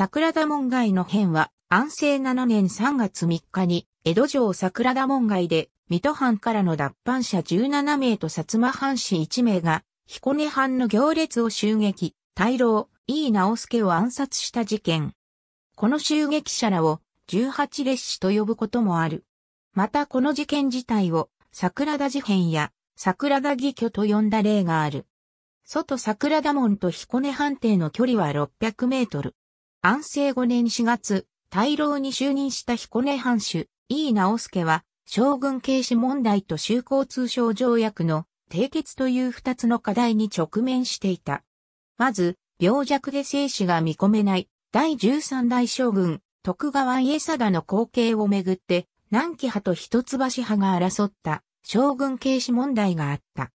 桜田門外の変は、安政7年3月3日に、江戸城桜田門外で、水戸藩からの脱藩者17名と薩摩藩士1名が、彦根藩の行列を襲撃、大老、井伊直輔を暗殺した事件。この襲撃者らを、18列士と呼ぶこともある。またこの事件自体を、桜田事変や、桜田義挙と呼んだ例がある。外桜田門と彦根藩邸の距離は600メートル。安政5年4月、大老に就任した彦根藩主、井伊直輔は、将軍軽視問題と修交通商条約の締結という二つの課題に直面していた。まず、病弱で生死が見込めない第13代将軍、徳川家貞の後継をめぐって、南紀派と一橋派が争った将軍軽視問題があった。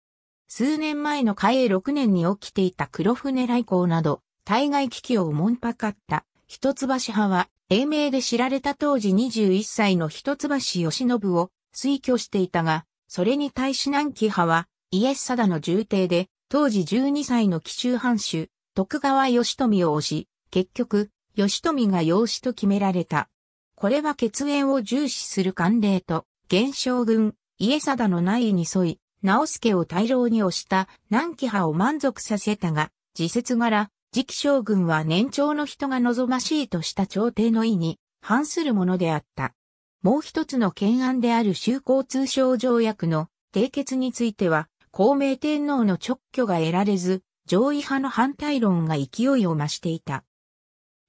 数年前の嘉永6年に起きていた黒船来航など、対外危機をもんぱかった一橋派は、英名で知られた当時21歳の一橋義信を推挙していたが、それに対し南紀派は、イエスサダの重帝で、当時12歳の紀州藩主、徳川義富を押し、結局、義富が養子と決められた。これは血縁を重視する慣例と、現将軍、イエサダの内に沿い、直助を大老に押した南紀派を満足させたが、自説柄、次期将軍は年長の人が望ましいとした朝廷の意に反するものであった。もう一つの懸案である修交通商条約の締結については、孔明天皇の直居が得られず、上位派の反対論が勢いを増していた。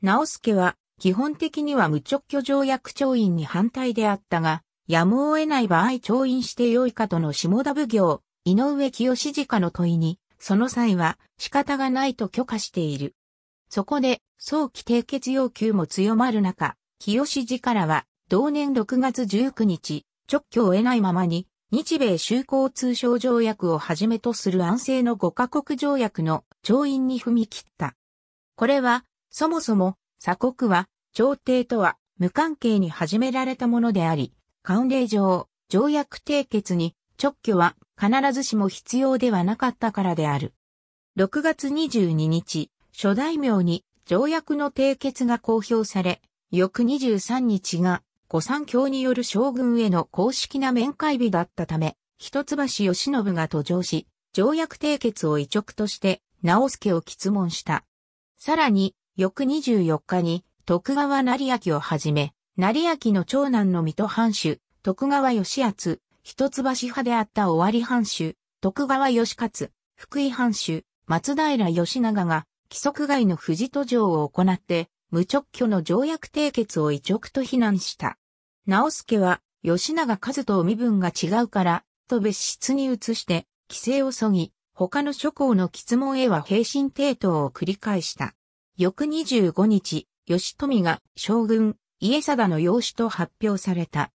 直助は基本的には無直居条約調印に反対であったが、やむを得ない場合調印してよいかとの下田奉行、井上清直の問いに、その際は仕方がないと許可している。そこで早期締結要求も強まる中、清直からは同年6月19日、直居を得ないままに日米修交通商条約をはじめとする安政の5カ国条約の調印に踏み切った。これは、そもそも、鎖国は、朝廷とは無関係に始められたものであり、慣例上、条約締結に直居は必ずしも必要ではなかったからである。6月22日、諸大名に条約の締結が公表され、翌23日が御三教による将軍への公式な面会日だったため、一橋義信が登場し、条約締結を遺直として、直助を質問した。さらに、翌24日に、徳川成明をはじめ、成明の長男の水戸藩主、徳川義敦、一橋派であった尾張藩主、徳川義勝、福井藩主、松平義長が、規則外の藤戸城を行って、無直居の条約締結を遺直と非難した。直助は、義長和と身分が違うから、と別室に移して、規制をそぎ、他の諸侯の質問へは平身抵当を繰り返した。翌25日、義富が将軍、家貞の養子と発表された。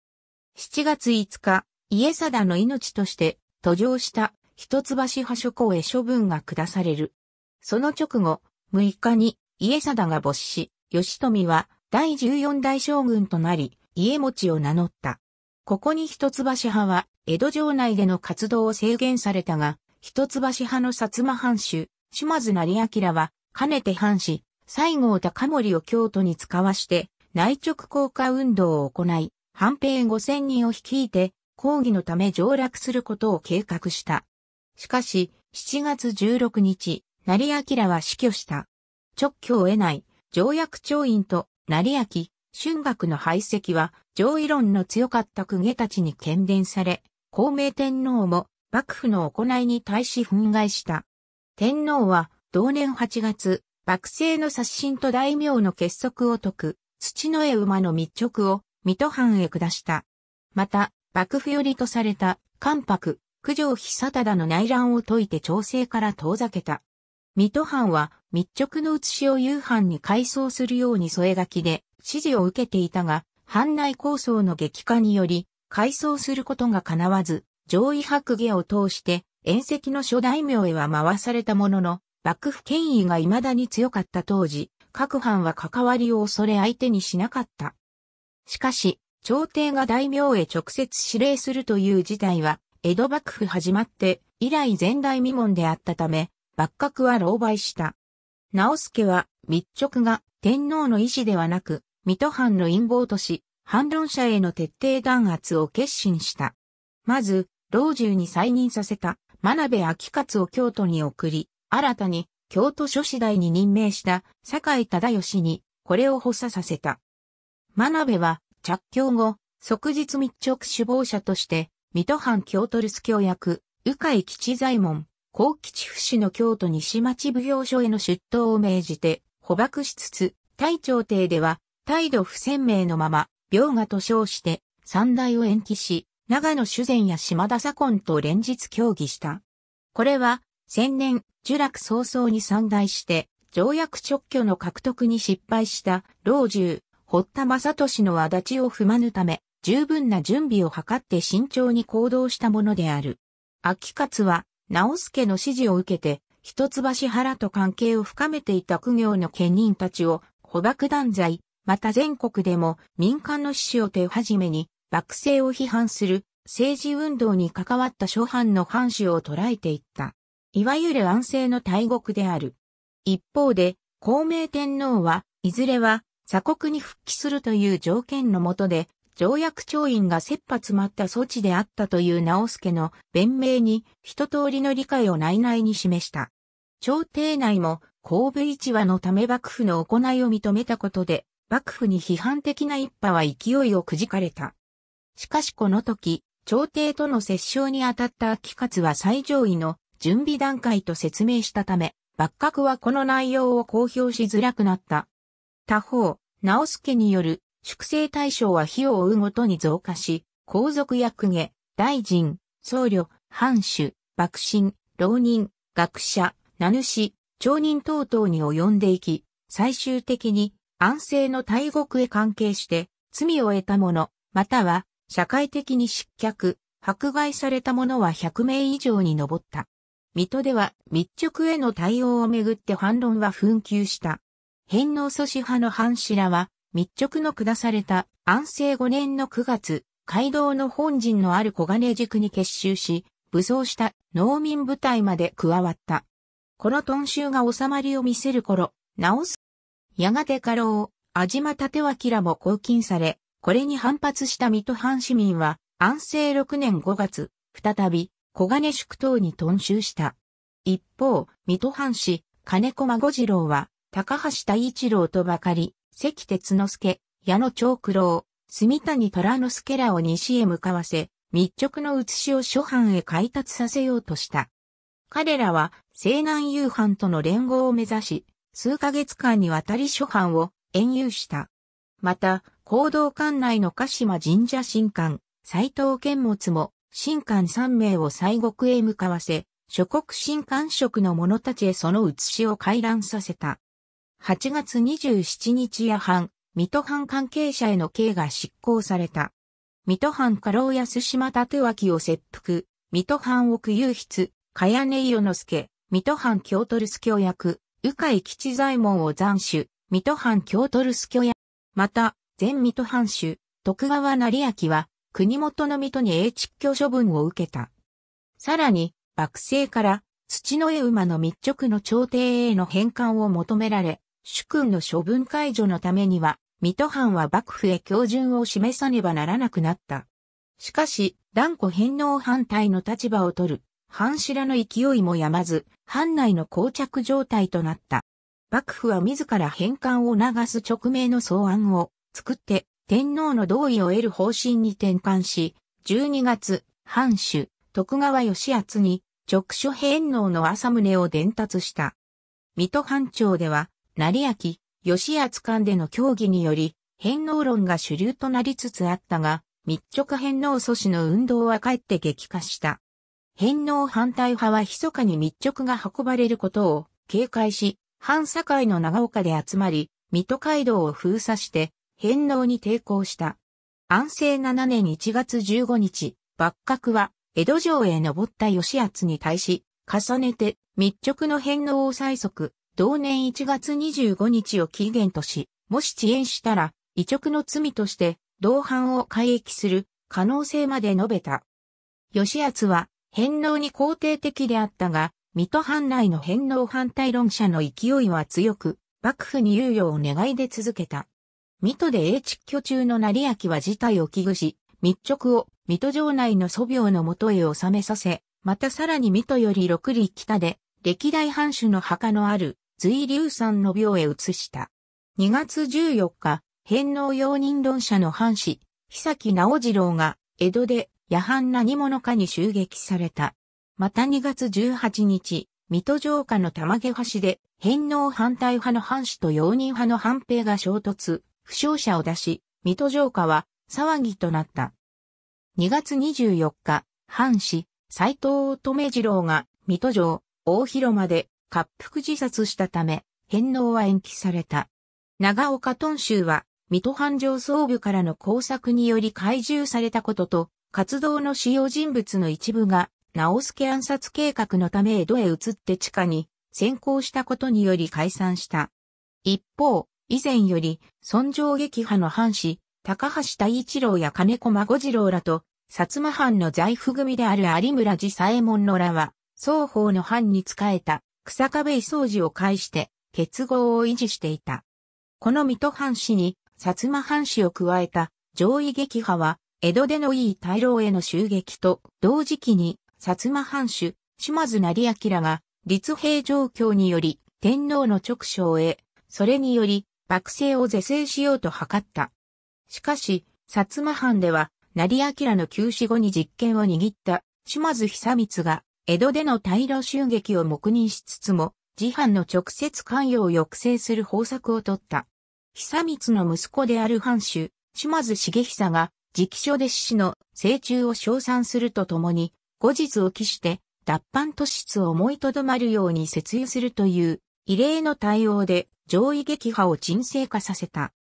7月5日、家貞の命として途上した一橋派諸侯へ処分が下される。その直後、6日に家貞が没し、義富は第14代将軍となり、家持を名乗った。ここに一橋派は江戸城内での活動を制限されたが、一橋派の薩摩藩主、島津成明は、かねて藩士、西郷高森を京都に使わして、内直降下運動を行い、藩兵5000人を率いて、抗議のため上洛することを計画した。しかし、7月16日、成明は死去した。直居を得ない条約調印と成明、春学の排斥は上位論の強かった公家たちに検伝され、孔明天皇も幕府の行いに対し憤慨した。天皇は同年8月、幕政の刷新と大名の結束を解く土の絵馬の密直を水戸藩へ下した。また、幕府寄りとされた関白、九条久忠の内乱を解いて調整から遠ざけた。水戸藩は密直の写しを夕飯に改装するように添え書きで指示を受けていたが、藩内構想の激化により改装することが叶わず、上位白下を通して遠石の諸大名へは回されたものの、幕府権威が未だに強かった当時、各藩は関わりを恐れ相手にしなかった。しかし、朝廷が大名へ直接指令するという事態は、江戸幕府始まって以来前代未聞であったため、幕閣は狼狽した。直助は密直が天皇の意志ではなく、水戸藩の陰謀とし、反論者への徹底弾圧を決心した。まず、老中に再任させた真鍋昭勝を京都に送り、新たに京都諸子大に任命した坂井忠義にこれを発作させた。真鍋は着教後、即日密直首謀者として、水戸藩京都留守教役、鵜飼吉左衛門、高吉府市の京都西町奉行所への出頭を命じて、捕獲しつつ、大朝廷では、態度不鮮明のまま、病画と称して、三代を延期し、長野主前や島田左近と連日協議した。これは、千年、呪落早々に三代して、条約直居の獲得に失敗した老中、堀田正俊の足立を踏まぬため、十分な準備を図って慎重に行動したものである。秋勝は、直助の指示を受けて、一橋原と関係を深めていた苦行の県人たちを捕獲断罪、また全国でも民間の死を手始めに幕政を批判する政治運動に関わった諸藩の藩主を捉えていった。いわゆる安政の大国である。一方で、孔明天皇はいずれは鎖国に復帰するという条件のもとで、条約調印が切羽詰まった措置であったという直助の弁明に一通りの理解を内々に示した。朝廷内も神戸一話のため幕府の行いを認めたことで、幕府に批判的な一派は勢いをくじかれた。しかしこの時、朝廷との折衝にあたった秋勝は最上位の準備段階と説明したため、幕閣はこの内容を公表しづらくなった。他方、直助による粛清対象は火を追うごとに増加し、皇族役下、大臣、僧侶、藩主、幕臣、浪人、学者、名主、町人等々に及んでいき、最終的に安政の大国へ関係して罪を得た者、または社会的に失脚、迫害された者は100名以上に上った。水戸では密直への対応をめぐって反論は紛糾した。返納阻止派の藩士らは密直の下された安政5年の9月、街道の本陣のある小金塾に結集し、武装した農民部隊まで加わった。この屯収が収まりを見せる頃、直す。やがて家老、安島立脇らも拘禁され、これに反発した水戸藩市民は、安政6年5月、再び、小金宿等に屯収した。一方、水戸藩士、金子孫次郎は、高橋太一郎とばかり、関哲之助、矢野長九郎、住谷虎之助らを西へ向かわせ、密直の写しを諸藩へ開達させようとした。彼らは西南夕藩との連合を目指し、数ヶ月間にわたり諸藩を演遊した。また、行動館内の鹿島神社神官、斎藤健物も新官3名を西国へ向かわせ、諸国新官職の者たちへその写しを回覧させた。8月27日夜半、水戸藩関係者への刑が執行された。水戸藩家老安島立脇を切腹、水戸藩奥遊筆、茅根伊予之助、水戸藩京都留守教役、鵜飼吉左衛門を斬首、水戸藩京都留守教役。また、前水戸藩主、徳川成明は、国元の水戸に英畜居処分を受けた。さらに、幕政から土の絵馬の密直の朝廷への返還を求められ、主君の処分解除のためには、水戸藩は幕府へ標準を示さねばならなくなった。しかし、断固返納反対の立場を取る、藩士らの勢いもやまず、藩内の膠着状態となった。幕府は自ら返還を流す直命の草案を作って、天皇の同意を得る方針に転換し、12月、藩主、徳川義厚に直書返納の朝宗を伝達した。水戸藩庁では、成明、義厚間での協議により、返納論が主流となりつつあったが、密直返納阻止の運動はかえって激化した。返納反対派は密かに密直が運ばれることを警戒し、藩境の長岡で集まり、水戸街道を封鎖して返納に抵抗した。安政7年1月15日、幕閣は江戸城へ登った義厚に対し、重ねて密直の返納を催促、同年1月25日を期限とし、もし遅延したら、移直の罪として、同犯を改易する可能性まで述べた。義厚は、返納に肯定的であったが、水戸藩内の返納反対論者の勢いは強く、幕府に猶予を願い出続けた。水戸で英窒居中の成明は事態を危惧し、密直を水戸城内の祖廟のもとへ収めさせ、またさらに水戸より六里北で、歴代藩主の墓のある随流山の廟へ移した。2月14日、返納用人論者の藩士、久木直次郎が江戸で夜半何者かに襲撃された。また2月18日、水戸城下の玉毛橋で返納反対派の藩士と容認派の藩兵が衝突、負傷者を出し、水戸城下は騒ぎとなった。2月24日、藩士、斎藤乙女次郎が水戸城、大広間で滑腹自殺したため、返納は延期された。長岡豚州は、水戸藩上層部からの工作により改住されたことと、活動の主要人物の一部が、直助暗殺計画のため江戸へ移って地下に先行したことにより解散した。一方、以前より、尊上撃破の藩士、高橋太一郎や金子孫次郎らと、薩摩藩の財布組である有村寺左衛門のらは、双方の藩に仕えた草壁掃除を介して結合を維持していた。この水戸藩士に薩摩藩士を加えた上位撃破は江戸でのいい大老への襲撃と同時期に薩摩藩主島津成明が立兵状況により天皇の直承を得、それにより幕政を是正しようと図った。しかし、薩摩藩では成明の休止後に実権を握った島津久光が江戸での大路襲撃を黙認しつつも、自藩の直接関与を抑制する方策を取った。久光の息子である藩主、島津重久が、直書弟子の成中を称賛するとともに、後日を期して脱藩突出を思いとどまるように説諭するという異例の対応で上位撃破を沈静化させた。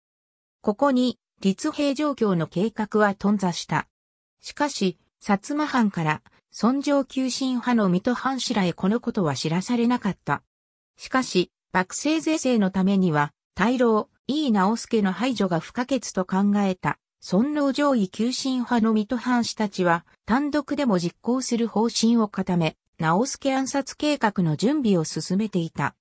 ここに立兵状況の計画は頓挫した。しかし、薩摩藩から尊上急進派の水戸藩士らへこのことは知らされなかった。しかし、幕政税制のためには、大老、井伊直輔の排除が不可欠と考えた、尊王上位急進派の水戸藩士たちは、単独でも実行する方針を固め、直輔暗殺計画の準備を進めていた。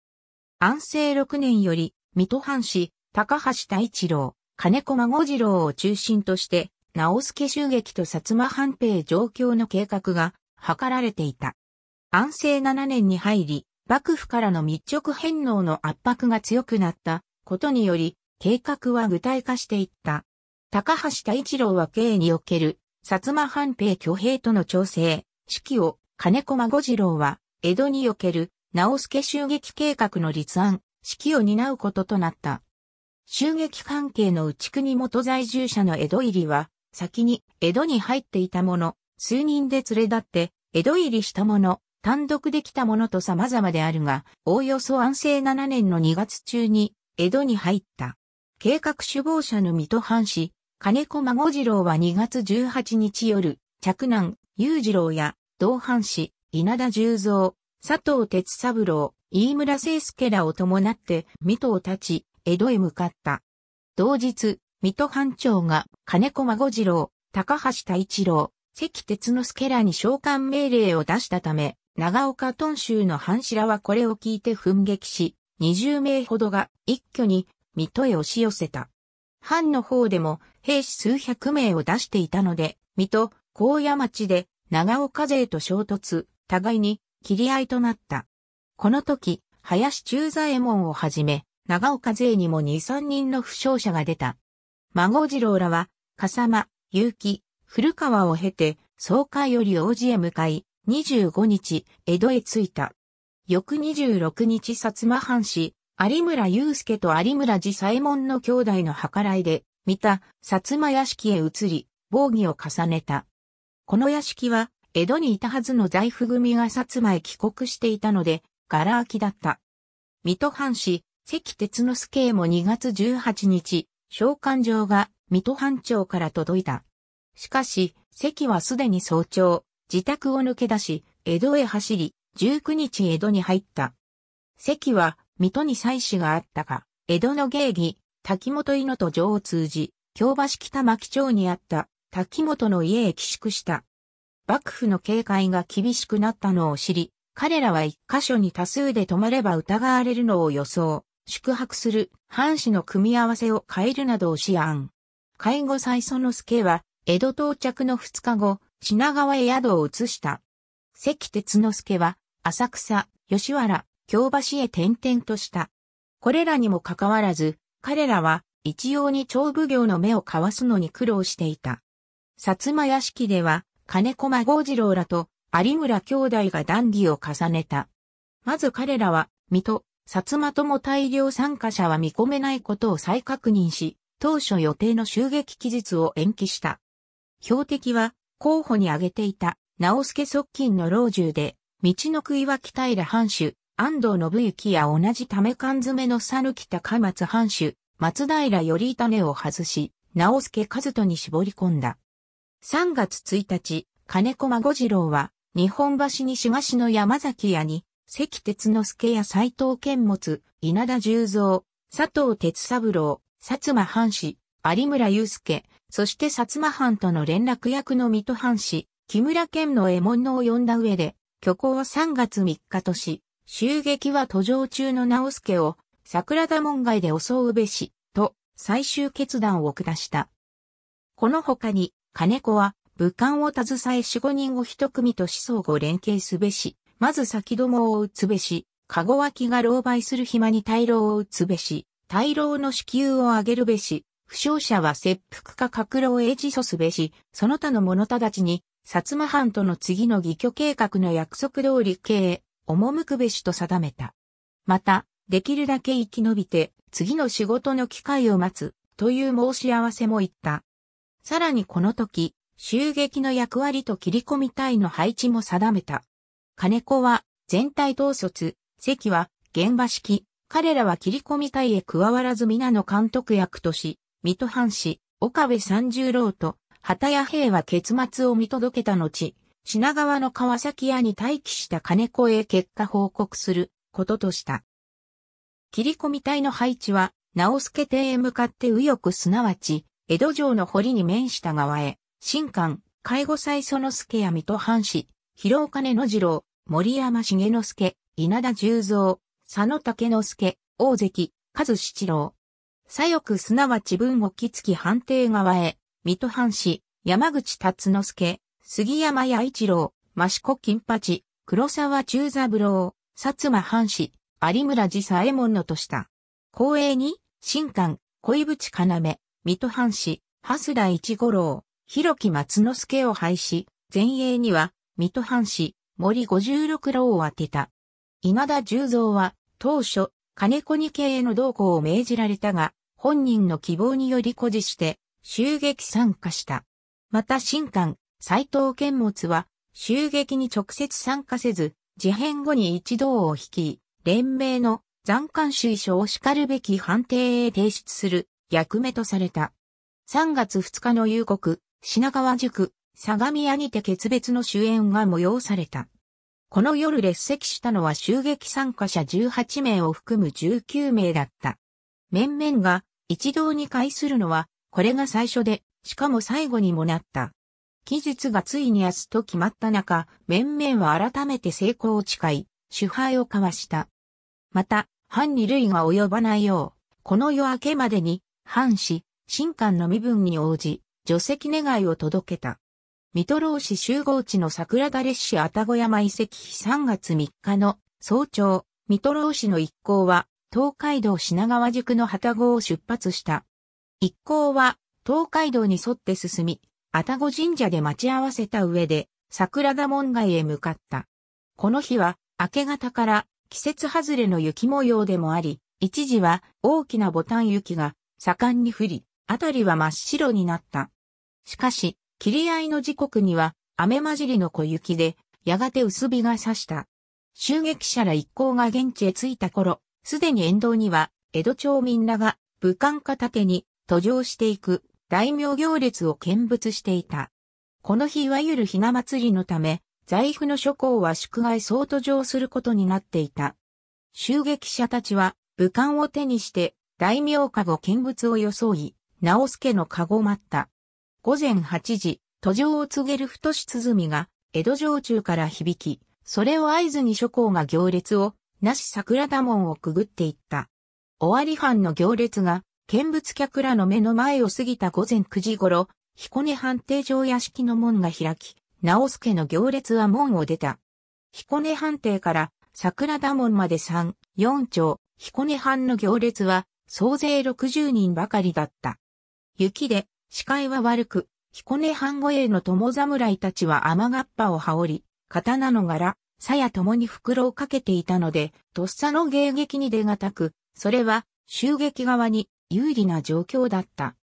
安政6年より、水戸藩士、高橋太一郎、金子孫次郎を中心として、直輔襲撃と薩摩藩兵状況の計画が図られていた。安政7年に入り、幕府からの密直返納の圧迫が強くなったことにより、計画は具体化していった。高橋太一郎は経における、薩摩藩兵挙兵との調整、指揮を、金子孫次郎は、江戸における、直助襲撃計画の立案、指揮を担うこととなった。襲撃関係の内国元在住者の江戸入りは、先に江戸に入っていた者、数人で連れ立って、江戸入りした者、単独で来た者と様々であるが、おおよそ安政7年の2月中に、江戸に入った。計画首謀者の水戸藩士、金子孫次郎は2月18日夜、着南、裕次郎や、同藩士、稲田十三、佐藤哲三郎、飯村聖介らを伴って、水戸を立ち、江戸へ向かった。同日、水戸藩長が、金子孫次郎、高橋太一郎、関鉄之助らに召喚命令を出したため、長岡豚州の藩士らはこれを聞いて奮撃し、20名ほどが一挙に水戸へ押し寄せた。藩の方でも兵士数百名を出していたので、水戸、高野町で長岡勢と衝突、互いに切り合いとなった。この時、林中左衛門をはじめ、長岡勢にも2、3人の負傷者が出た。孫次郎らは、笠間、結城、古川を経て、総会より王子へ向かい、25日、江戸へ着いた。翌26日、薩摩藩士、有村祐介と有村寺左衛門の兄弟の計らいで、見た、薩摩屋敷へ移り、防御を重ねた。この屋敷は、江戸にいたはずの財布組が薩摩へ帰国していたので、柄空きだった。水戸藩士、関鉄之助へも2月18日、召喚状が水戸藩庁から届いた。しかし、関はすでに早朝、自宅を抜け出し、江戸へ走り、19日江戸に入った。関は、水戸に祭祀があったか、江戸の芸妓、滝本猪と城を通じ、京橋北牧町にあった滝本の家へ寄宿した。幕府の警戒が厳しくなったのを知り、彼らは一箇所に多数で泊まれば疑われるのを予想、宿泊する藩士の組み合わせを変えるなどを思案。介護祭祖之助は、江戸到着の2日後、品川へ宿を移した。関鉄之助は、浅草、吉原、京橋へ転々とした。これらにもかかわらず、彼らは一様に長奉行の目を交わすのに苦労していた。薩摩屋敷では、金子孫次郎らと有村兄弟が談義を重ねた。まず彼らは、水戸、薩摩とも大量参加者は見込めないことを再確認し、当初予定の襲撃期日を延期した。標的は、候補に挙げていた、直助側近の老中で、道の食いは北平藩主、安藤信之や同じため缶詰の佐抜高松藩主、松平頼種を外し、直助和人に絞り込んだ。3月1日、金子孫次郎は、日本橋西賀市の山崎屋に、関鉄之助や斎藤健物、稲田十三、佐藤哲三郎、薩摩藩士、有村祐介、そして薩摩藩との連絡役の水戸藩士、木村健の獲物を呼んだ上で、虚構は3月3日とし、襲撃は途上中の直助を桜田門外で襲うべし、と最終決断を下した。この他に、金子は武漢を携え四五人を一組と思想を連携すべし、まず先どもを打つべし、籠脇が狼狽する暇に大老を打つべし、大老の支給を上げるべし、負傷者は切腹か格老へ自訴すべし、その他の者たちに、薩摩藩との次の義挙計画の約束通り経営、赴くべしと定めた。また、できるだけ生き延びて、次の仕事の機会を待つ、という申し合わせも言った。さらにこの時、襲撃の役割と切り込み隊の配置も定めた。金子は全体統率、関は現場式、彼らは切り込み隊へ加わらず皆の監督役とし、水戸藩士、岡部三十郎と、畑谷平は結末を見届けた後、品川の川崎屋に待機した金子へ結果報告することとした。切り込み隊の配置は、直助邸へ向かって右翼すなわち、江戸城の堀に面した側へ、新館、介護祭園助や水戸藩士、広岡根の次郎、森山重之助、稲田十三、佐野竹之助、大関、和七郎。左翼すなわち文を木月判定側へ、水戸藩士、山口達之助、杉山弥一郎、益子金八、黒沢中三郎、薩摩藩士、有村寺左衛門のとした。公営に、新館、恋淵要、水戸藩士、蓮田一五郎、広木松之助を廃し、前衛には、水戸藩士、森五十六郎を当てた。稲田十三は、当初、金子に経営の同行を命じられたが、本人の希望により誇示して、襲撃参加した。また新官、斎藤健物は、襲撃に直接参加せず、事変後に一同を率い、連盟の残官主意書を叱るべき判定へ提出する役目とされた。3月2日の夕刻、品川塾、相模屋にて決別の主演が催された。この夜列席したのは襲撃参加者18名を含む19名だった。面々が一堂に会するのは、これが最初で、しかも最後にもなった。期日がついに明日と決まった中、面々は改めて成功を誓い、主杯を交わした。また、藩に類が及ばないよう、この夜明けまでに、藩士、新官の身分に応じ、除籍願いを届けた。水戸老市集合地の桜田列市愛宕山遺跡3月3日の早朝、水戸老市の一行は東海道品川宿の旅籠を出発した。一行は東海道に沿って進み、愛宕神社で待ち合わせた上で桜田門外へ向かった。この日は明け方から季節外れの雪模様でもあり、一時は大きなボタン雪が盛んに降り、あたりは真っ白になった。しかし、切り合いの時刻には雨混じりの小雪で、やがて薄日が差した。襲撃者ら一行が現地へ着いた頃、すでに沿道には江戸町民らが武漢片手に途上していく大名行列を見物していた。この日いわゆるひな祭りのため、財布の諸行は祝賀総途上することになっていた。襲撃者たちは武漢を手にして大名かご見物を装い、直助の籠を待った。午前8時、途上を告げる太し鼓が、江戸城中から響き、それを合図に諸行が行列を、なし桜田門をくぐっていった。尾張藩の行列が、見物客らの目の前を過ぎた午前9時頃、彦根藩邸城屋敷の門が開き、直助の行列は門を出た。彦根藩邸から桜田門まで3、4丁、彦根藩の行列は総勢60人ばかりだった。雪で視界は悪く、彦根藩護衛の友侍たちは雨がっぱを羽織り、刀の柄、鞘ともに袋をかけていたので、とっさの迎撃に出がたく、それは襲撃側に有利な状況だった。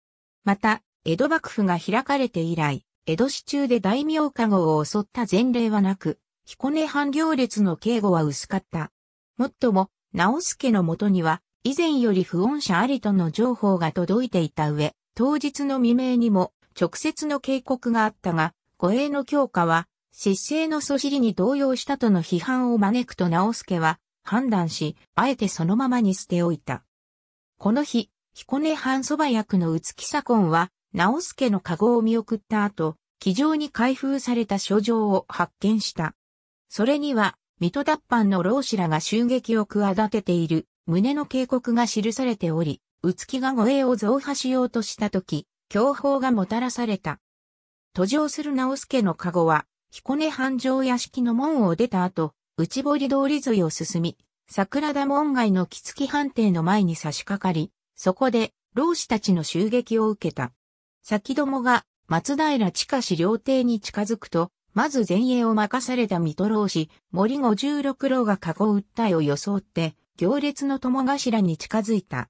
また、江戸幕府が開かれて以来、江戸市中で大名家号を襲った前例はなく、彦根藩行列の警護は薄かった。もっとも、直助のもとには、以前より不穏者ありとの情報が届いていた上、当日の未明にも直接の警告があったが、護衛の強化は、失勢のそしりに動揺したとの批判を招くと直助は判断し、あえてそのままに捨ておいた。この日、彦根藩そば役の宇月左近は、直助の籠を見送った後、気丈に開封された書状を発見した。それには、水戸脱藩の老子らが襲撃を企てている胸の警告が記されており、宇月が護衛を増破しようとしたとき、強報がもたらされた。途上する直助の籠は、彦根藩城屋敷の門を出た後、内堀通り沿いを進み、桜田門外の木付藩邸の前に差し掛かり、そこで、老子たちの襲撃を受けた。先どもが松平近し料亭に近づくと、まず前衛を任された水戸老子、森五十六郎が過去訴えを装って、行列の友頭に近づいた。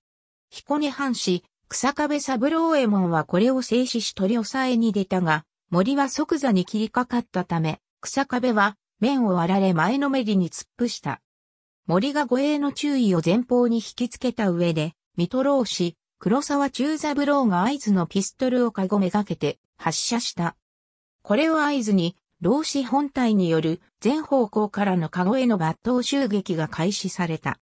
彦根藩士、草壁三郎右衛門はこれを制止し取り押さえに出たが、森は即座に切りかかったため、草壁は面を割られ前のめりに突っ伏した。森が護衛の注意を前方に引きつけた上で、水戸老子、黒沢中三郎が合図のピストルをかごめがけて発射した。これを合図に、老子本体による全方向からのカゴへの抜刀襲撃が開始された。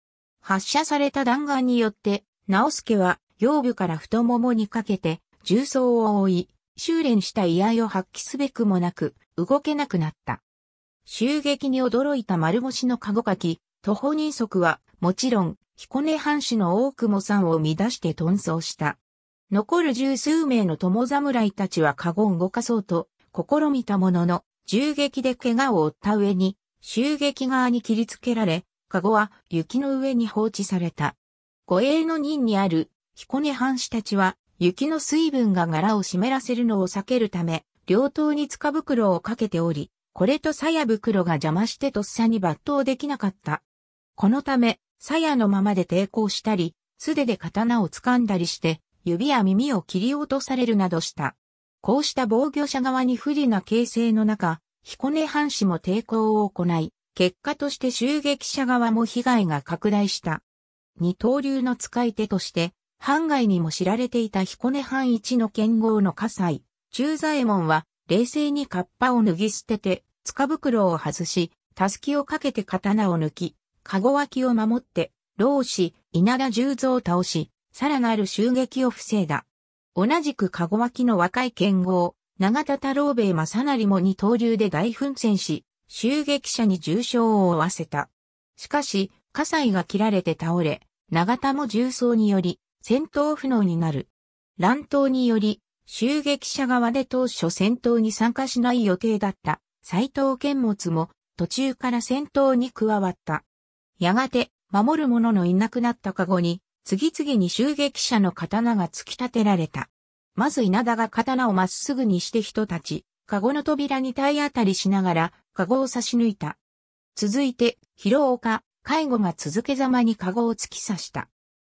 発射された弾丸によって、直助は腰部から太ももにかけて重装を覆い、修練した居合を発揮すべくもなく、動けなくなった。襲撃に驚いた丸腰の籠かき、徒歩人足は、もちろん、彦根藩士の大久保さんを乱して遁走した。残る十数名の友侍たちは籠を動かそうと試みたものの、銃撃で怪我を負った上に、襲撃側に切りつけられ、籠は雪の上に放置された。護衛の任にある彦根藩士たちは、雪の水分が柄を湿らせるのを避けるため、両頭に塚袋をかけており、これと鞘袋が邪魔してとっさに抜刀できなかった。このため、鞘のままで抵抗したり、素手で刀を掴んだりして、指や耳を切り落とされるなどした。こうした防御者側に不利な形勢の中、彦根藩士も抵抗を行い、結果として襲撃者側も被害が拡大した。二刀流の使い手として、藩外にも知られていた彦根藩一の剣豪の葛西、中左衛門は、冷静にカッパを脱ぎ捨てて、塚袋を外し、たすきをかけて刀を抜き、籠脇を守って、老子、稲田十三を倒し、さらなる襲撃を防いだ。同じく籠脇の若い剣豪、長田太郎兵衛正成も二刀流で大奮戦し、襲撃者に重傷を負わせた。しかし、葛西が切られて倒れ、長田も重装により、戦闘不能になる。乱闘により、襲撃者側で当初戦闘に参加しない予定だった斎藤健物も途中から戦闘に加わった。やがて、守る者のいなくなった籠に、次々に襲撃者の刀が突き立てられた。まず稲田が刀をまっすぐにして人たち、籠の扉に体当たりしながら、籠を差し抜いた。続いて、広岡、介護が続けざまに籠を突き刺した。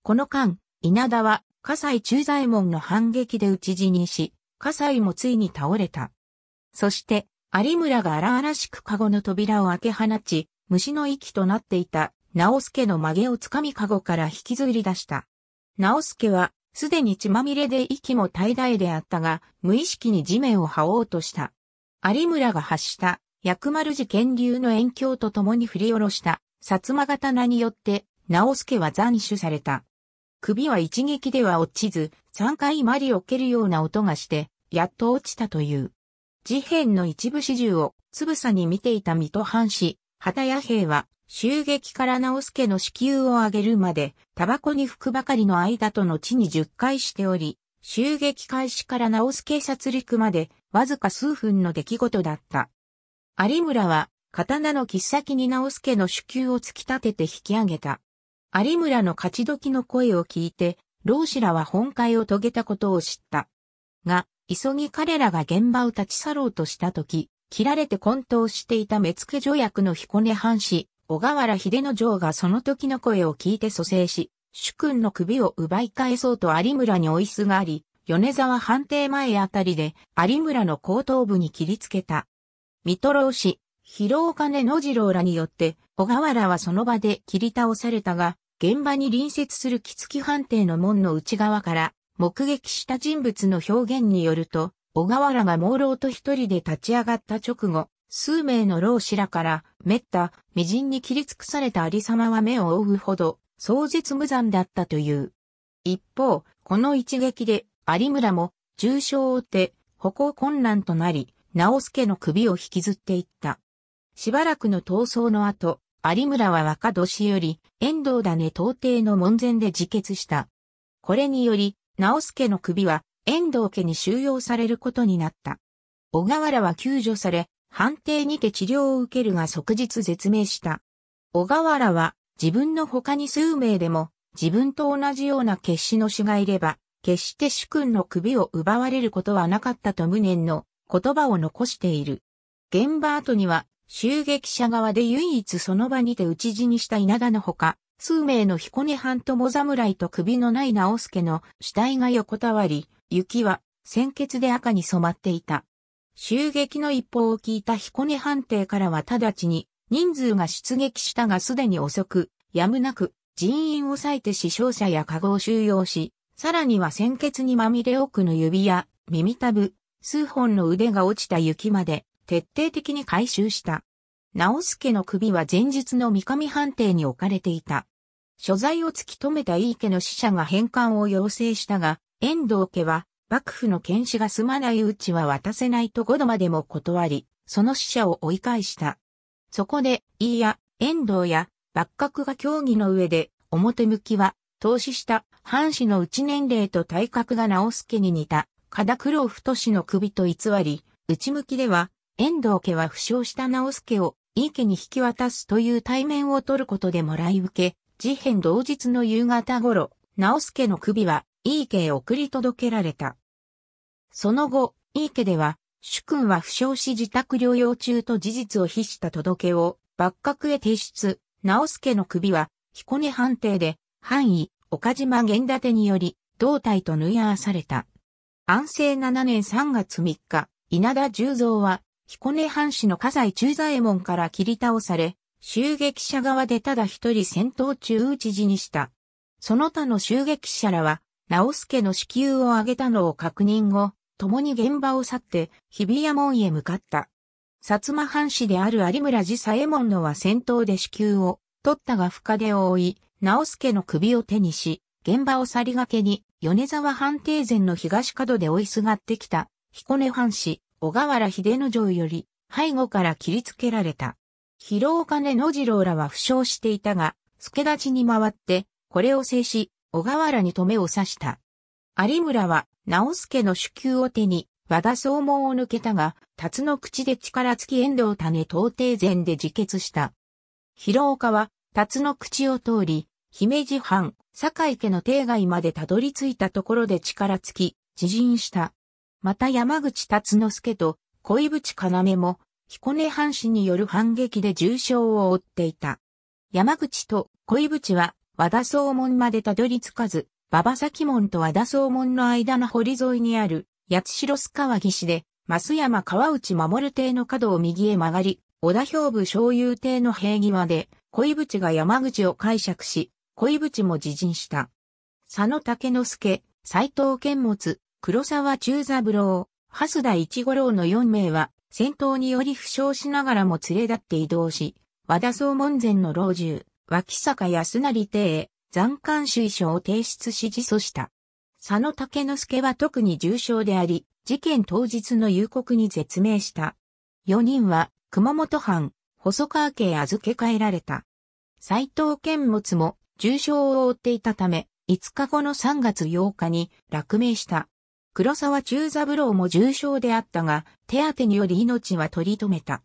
この間、稲田は、葛西中左衛門の反撃で討ち死にし、葛西もついに倒れた。そして、有村が荒々しく籠の扉を開け放ち、虫の息となっていた、直助の曲げをつかみ籠から引きずり出した。直助は、すでに血まみれで息も怠大であったが、無意識に地面を這おうとした。有村が発した、薬丸寺剣流の遠鏡と共に振り下ろした、薩摩刀によって、直助は斬首された。首は一撃では落ちず、三回マリを蹴るような音がして、やっと落ちたという。事変の一部始終をつぶさに見ていた水戸藩士、旗屋兵は、襲撃から直輔の子宮を上げるまで、タバコに吹くばかりの間と後に10回しており、襲撃開始から直輔殺戮まで、わずか数分の出来事だった。有村は、刀の切っ先に直輔の子宮を突き立てて引き上げた。有村の勝ち時の声を聞いて、老子らは本会を遂げたことを知った。が、急ぎ彼らが現場を立ち去ろうとしたとき、切られて混沌していた目付助役の彦根藩士、小川原秀之丞がその時の声を聞いて蘇生し、主君の首を奪い返そうと有村に追いすがあり、米沢判定前あたりで有村の後頭部に切りつけた。水戸老氏、広岡根野次郎らによって、小川原はその場で切り倒されたが、現場に隣接する木付判定の門の内側から目撃した人物の表現によると、小川原が朦朧と一人で立ち上がった直後、数名の老子らから、めった、微塵に切り尽くされたありさまは目を覆うほど、壮絶無残だったという。一方、この一撃で、有村も、重傷を負って、歩行困難となり、直助の首を引きずっていった。しばらくの逃走の後、有村は若年より、遠藤種東帝の門前で自決した。これにより、直助の首は、遠藤家に収容されることになった。小川原は救助され、判定にて治療を受けるが即日絶命した。小川原は自分の他に数名でも自分と同じような決死の死がいれば、決して主君の首を奪われることはなかったと無念の言葉を残している。現場後には襲撃者側で唯一その場にて討ち死にした稲田のほか、数名の彦根藩友侍と首のない直助の死体が横たわり、雪は鮮血で赤に染まっていた。襲撃の一報を聞いた彦根藩邸からは直ちに人数が出撃したがすでに遅く、やむなく人員を割いて死傷者や籠を収容し、さらには鮮血にまみれ奥の指や耳たぶ、数本の腕が落ちた雪まで徹底的に回収した。直助の首は前日の三上藩邸に置かれていた。所在を突き止めた井伊家の使者が返還を要請したが、遠藤家は、幕府の検視が済まないうちは渡せないと5度までも断り、その使者を追い返した。そこで、井伊や遠藤や幕閣が協議の上で、表向きは、投資した藩士の内年齢と体格が直助に似た、片黒太氏の首と偽り、内向きでは、遠藤家は負傷した直助を井伊家に引き渡すという対面を取ることでもらい受け、事変同日の夕方頃、直助の首は、井伊家へ送り届けられた。その後、井伊家では、主君は負傷し自宅療養中と事実を秘した届けを、幕閣へ提出、直助の首は、彦根判定で、範囲、岡島源立により、胴体と縫い合わされた。安政7年3月3日、稲田十三は、彦根藩士の葛西中左衛門から切り倒され、襲撃者側でただ一人戦闘中討ち死にした。その他の襲撃者らは、直助の子宮を上げたのを確認後、共に現場を去って日比谷門へ向かった。薩摩藩士である有村寺左衛門のは戦闘で子宮を取ったが深手を負い、直助の首を手にし、現場を去りがけに、米沢藩邸前の東角で追いすがってきた、彦根藩士、小川原秀之丞より、背後から切りつけられた。広岡根野次郎らは負傷していたが、助立ちに回って、これを制し、小川原に止めを刺した。有村は、直助の手球を手に、和田総門を抜けたが、辰の口で力尽き遠藤種東帝前で自決した。広岡は、辰の口を通り、姫路藩、堺家の帝外までたどり着いたところで力尽き、自陣した。また山口辰之助と恋淵要も彦根藩士による反撃で重傷を負っていた。山口と恋淵は和田総門までたどり着かず、馬場崎門と和田総門の間の堀沿いにある八代須川岸で、増山川内守邸の角を右へ曲がり、小田兵部所有邸の平際で、恋淵が山口を解釈し、恋淵も自陣した。佐野竹之助、斎藤健物、黒沢中三郎、蓮田一五郎の4名は戦闘により負傷しながらも連れ立って移動し、和田総門前の老中、脇坂安成邸へ残艦水書を提出し自訴した。佐野竹之助は特に重傷であり、事件当日の夕刻に絶命した。4人は熊本藩、細川家へ預け帰られた。斎藤健物も重傷を負っていたため、5日後の3月8日に落命した。黒沢中三郎も重傷であったが、手当てにより命は取り留めた。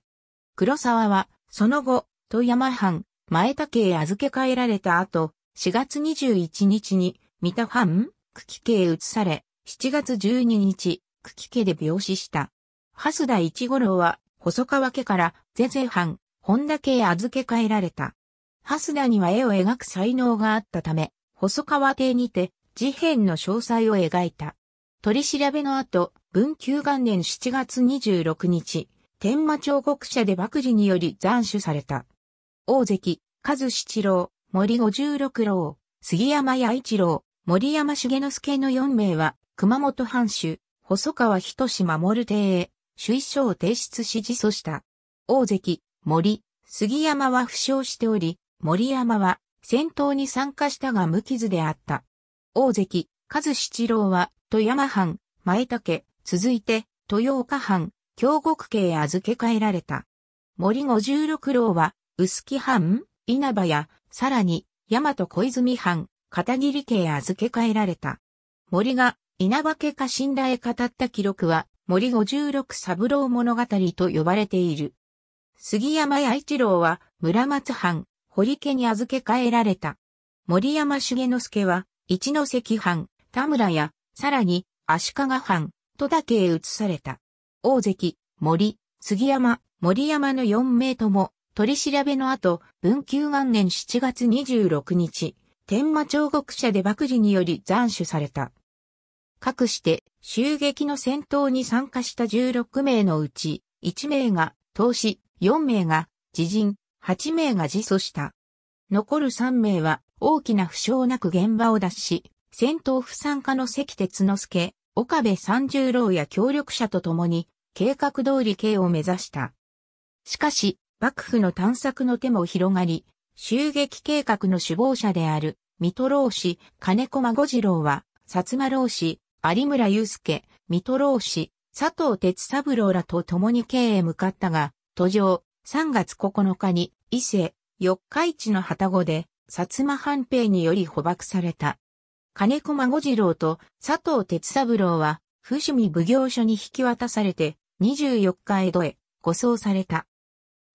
黒沢は、その後、富山藩、前田家へ預け替えられた後、4月21日に、三田藩、久喜家へ移され、7月12日、久喜家で病死した。蓮田一五郎は、細川家から、ゼゼ藩、本田家へ預け替えられた。蓮田には絵を描く才能があったため、細川邸にて、事変の詳細を描いた。取り調べの後、文久元年7月26日、天満彫刻者で幕寺により斬首された。大関、和七郎、森五十六郎、杉山八一郎、森山重之助の4名は、熊本藩主、細川仁志守邸へ、首位書を提出し自訴した。大関、森、杉山は負傷しており、森山は戦闘に参加したが無傷であった。大関、和七郎は富山藩、前竹、続いて、豊岡藩、京極家へ預け替えられた。森五十六郎は、臼木藩、稲葉や、さらに、大和小泉藩、片桐家へ預け替えられた。森が、稲葉家か信頼へ語った記録は、森五十六三郎物語と呼ばれている。杉山八一郎は、村松藩、堀家に預け替えられた。森山重之助は、一関藩、田村や、さらに、足利藩、戸田家へ移された。大関、森、杉山、森山の4名とも、取り調べの後、文久元年7月26日、天満彫刻者で幕寺により斬首された。かくして、襲撃の戦闘に参加した16名のうち、1名が投資、4名が自陣、8名が自訴した。残る3名は大きな負傷なく現場を脱し、戦闘不参加の関鉄之助、岡部三十郎や協力者と共に、計画通り刑を目指した。しかし、幕府の探索の手も広がり、襲撃計画の首謀者である、水戸老氏、金子孫次郎は、薩摩老氏、有村祐介、水戸老氏、佐藤哲三郎らと共に京へ向かったが、途上、3月9日に、伊勢、四日市の旗子で、薩摩藩兵により捕獲された。金子孫次郎と佐藤哲三郎は、伏見奉行所に引き渡されて、24日江戸へ護送された。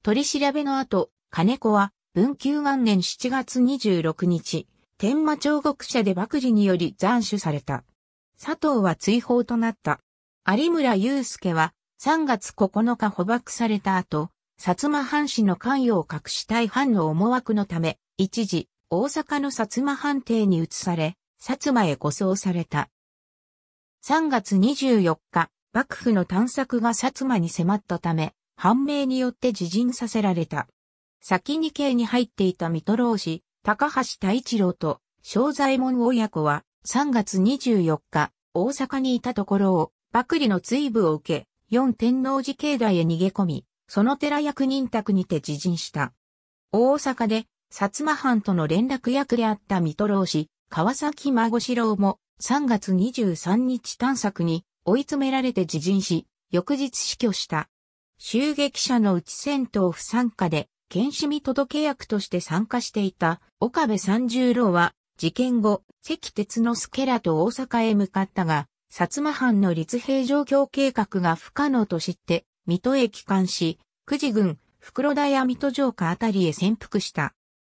取り調べの後、金子は、文久元年7月26日、天満彫刻者で幕寺により斬首された。佐藤は追放となった。有村祐介は、3月9日捕獲された後、薩摩藩士の関与を隠したい藩の思惑のため、一時、大阪の薩摩藩邸に移され、薩摩へ護送された。3月24日、幕府の探索が薩摩に迫ったため、判明によって自陣させられた。先に刑に入っていた水戸老氏、高橋太一郎と正左衛門親子は3月24日、大阪にいたところを、幕里の追部を受け、四天王寺境内へ逃げ込み、その寺役人宅にて自陣した。大阪で、薩摩藩との連絡役であった水戸老氏、川崎孫四郎も3月23日探索に追い詰められて自陣し、翌日死去した。襲撃者のうち戦闘不参加で、検視見届役として参加していた岡部三十郎は、事件後、関鉄の助らと大阪へ向かったが、薩摩藩の立兵状況計画が不可能と知って、水戸へ帰還し、九時郡、袋田や水戸城下あたりへ潜伏した。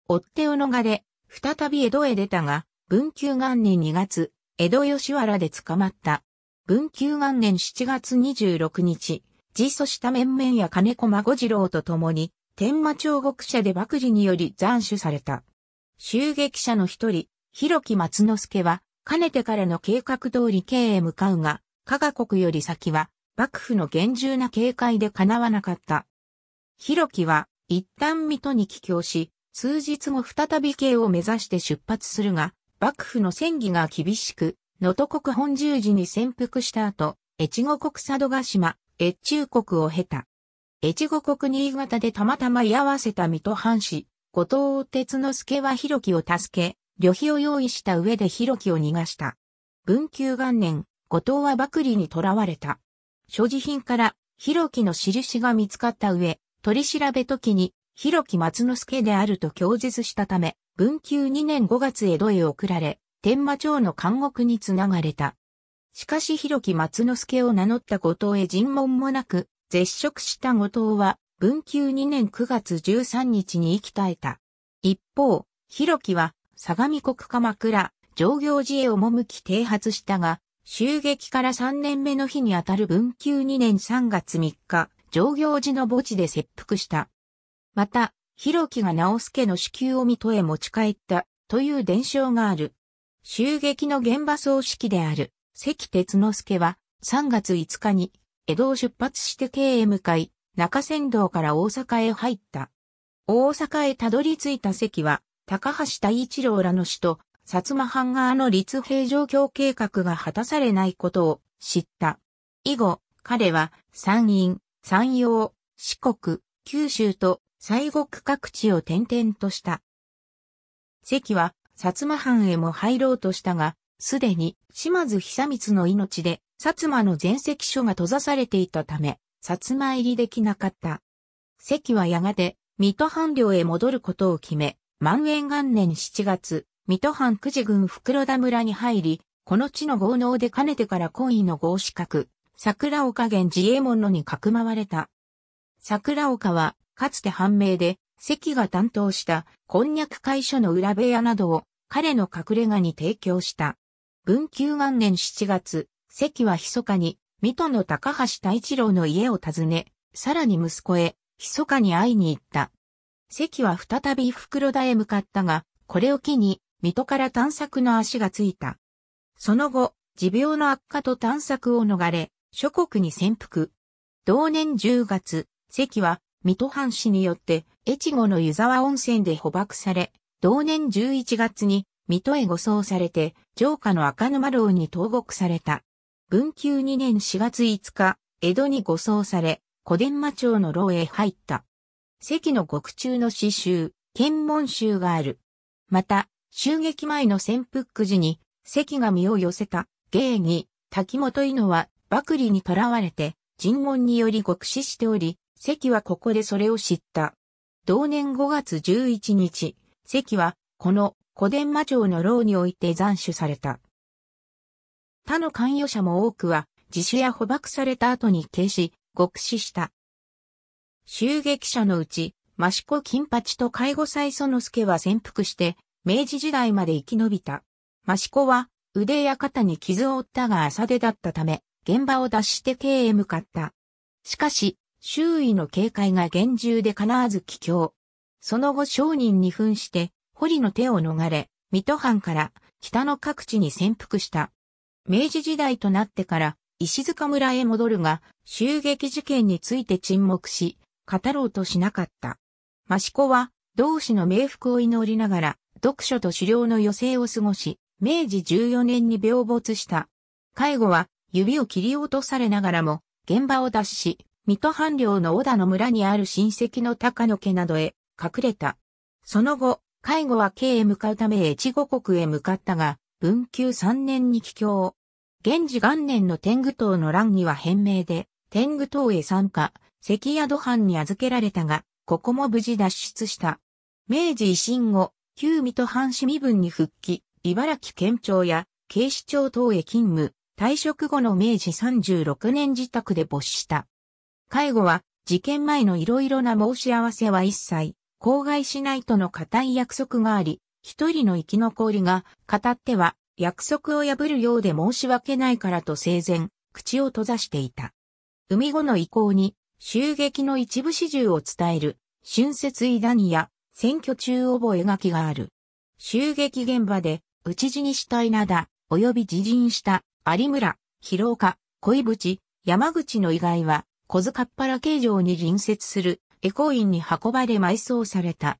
追ってを逃れ、再び江戸へ出たが、文久元年2月、江戸吉原で捕まった。文久元年7月26日、自訴した面々や金子孫次郎と共に、天満彫刻者で幕寺により斬首された。襲撃者の一人、広木松之助は、かねてからの計画通り京へ向かうが、加賀国より先は、幕府の厳重な警戒で叶わなかった。広木は、一旦水戸に帰郷し、数日後再び京を目指して出発するが、幕府の戦議が厳しく、能登国本十字に潜伏した後、越後国佐渡島、越中国を経た。越後国新潟でたまたま居合わせた水戸藩士、後藤哲之助は広木を助け、旅費を用意した上で広木を逃がした。文久元年、後藤は幕里に囚われた。所持品から広木の印が見つかった上、取り調べ時に広木松之助であると供述したため、文久2年5月江戸へ送られ、天満町の監獄につながれた。しかし広木松之助を名乗った後藤へ尋問もなく、絶食した後藤は、文久2年9月13日に生き絶えた。一方、広木は、相模国鎌倉、上行寺へ赴き停発したが、襲撃から3年目の日にあたる文久2年3月3日、上行寺の墓地で切腹した。また、広木が直助の子宮を水戸へ持ち帰ったという伝承がある。襲撃の現場葬式である関哲之助は3月5日に江戸を出発して京へ向かい、中山道から大阪へ入った。大阪へたどり着いた関は、高橋太一郎らの死と、薩摩藩側の立平状況計画が果たされないことを知った。以後、彼は山陰、山陽、四国、九州と西国各地を転々とした。関は薩摩藩へも入ろうとしたが、すでに島津久光の命で薩摩の全席所が閉ざされていたため、薩摩入りできなかった。関はやがて、水戸藩領へ戻ることを決め、万延元年7月、水戸藩九時郡袋田村に入り、この地の豪農でかねてから懇意の合資格、桜岡源自衛門のにかくまわれた。桜岡は、かつて判明で、関が担当した、こんにゃく会所の裏部屋などを、彼の隠れ家に提供した。文久元年7月、関は密かに、水戸の高橋太一郎の家を訪ね、さらに息子へ、密かに会いに行った。関は再び袋田へ向かったが、これを機に、水戸から探索の足がついた。その後、持病の悪化と探索を逃れ、諸国に潜伏。同年10月、関は、水戸藩士によって、越後の湯沢温泉で捕獲され、同年11月に、水戸へ護送されて、城下の赤沼牢に投獄された。文久2年4月5日、江戸に護送され、小伝馬町の牢へ入った。関の獄中の詩集、検問集がある。また、襲撃前の潜伏時に、関が身を寄せた、芸に、滝本伊野は、幕利に囚われて、尋問により獄死しており、関はここでそれを知った。同年5月11日、関は、この、古伝馬町の牢において斬首された。他の関与者も多くは、自首や捕獲された後に軽し、獄死した。襲撃者のうち、益子金八と介護祭園助は潜伏して、明治時代まで生き延びた。益子は腕や肩に傷を負ったが浅手だったため、現場を脱して京へ向かった。しかし、周囲の警戒が厳重で叶わず帰郷。その後商人に扮して、堀の手を逃れ、水戸藩から北の各地に潜伏した。明治時代となってから石塚村へ戻るが、襲撃事件について沈黙し、語ろうとしなかった。益子は、同志の冥福を祈りながら、読書と狩猟の余生を過ごし、明治14年に病没した。介護は指を切り落とされながらも、現場を脱し、水戸藩領の小田の村にある親戚の高野家などへ隠れた。その後、介護は京へ向かうため越後国へ向かったが、文久3年に帰郷。現時元年の天狗島の乱には変名で、天狗島へ参加、関宿藩に預けられたが、ここも無事脱出した。明治維新後、旧水戸藩士身分に復帰、茨城県庁や警視庁等へ勤務、退職後の明治36年自宅で没した。介護は、事件前のいろいろな申し合わせは一切、口外しないとの固い約束があり、一人の生き残りが、語っては、約束を破るようで申し訳ないからと生前、口を閉ざしていた。海後の意向に、襲撃の一部始終を伝える、春節遺談や、選挙中覚書がある。襲撃現場で、討ち死にした稲田、及び自陣した有村、広岡、恋淵、山口の以外は、小塚っ原形状に隣接するエコ院に運ばれ埋葬された。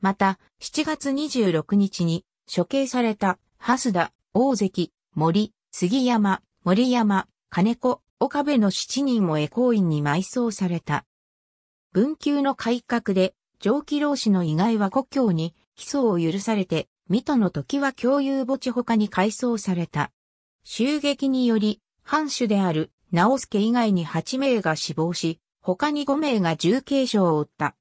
また、7月26日に処刑された、蓮田、大関、森、杉山、森山、金子、岡部の七人もエコ院に埋葬された。文久の改革で、上記老子の以外は故郷に起訴を許されて、水戸の時は共有墓地他に改装された。襲撃により、藩主である直助以外に8名が死亡し、他に5名が重軽傷を負った。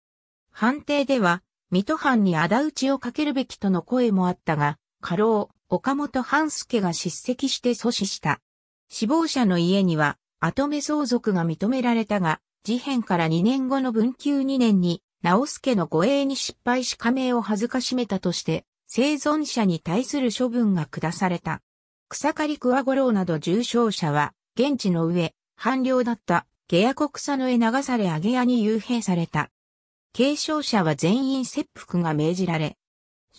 判定では、水戸藩に仇討ちをかけるべきとの声もあったが、家老、岡本半助が叱責して阻止した。死亡者の家には、後目相続が認められたが、事変から2年後の文久2年に、直助の護衛に失敗し加盟を恥ずかしめたとして、生存者に対する処分が下された。草刈桑五郎など重傷者は、現地の上、半領だった下野国佐野へ流され上げ屋に幽閉された。軽傷者は全員切腹が命じられ、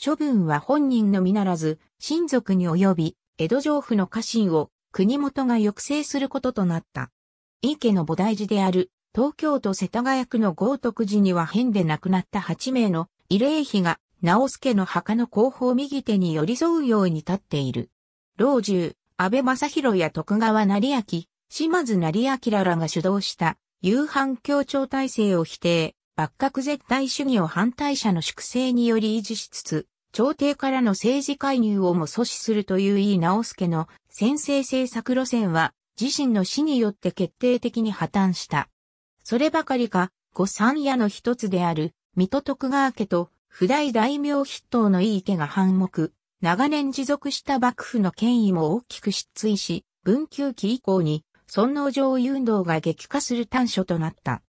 処分は本人のみならず、親族に及び、江戸城府の家臣を国元が抑制することとなった。井家の菩提寺である、東京都世田谷区の豪徳寺には変で亡くなった8名の慰霊碑が直助の墓の後方右手に寄り添うように立っている。老中、安倍正宏や徳川成明、島津成明らが主導した夕飯協調体制を否定、幕閣絶対主義を反対者の粛清により維持しつつ、朝廷からの政治介入をも阻止するという井伊直輔の先制政策路線は自身の死によって決定的に破綻した。そればかりか、御三家の一つである、水戸徳川家と不大大名筆頭の井伊家が反目、長年持続した幕府の権威も大きく失墜し、文久期以降に、尊王攘夷運動が激化する短所となった。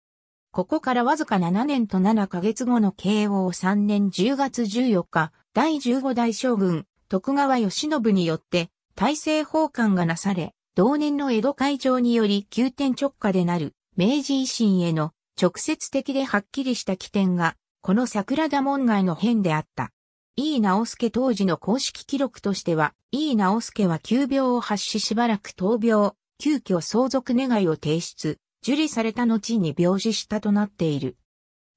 ここからわずか7年と7ヶ月後の慶応3年10月14日、第15代将軍、徳川義信によって、大政奉還がなされ、同年の江戸会長により急転直下でなる、明治維新への直接的ではっきりした起点が、この桜田門外の変であった。井伊直輔当時の公式記録としては、井伊直輔は急病を発ししばらく闘病、急遽相続願いを提出、受理された後に病死したとなっている。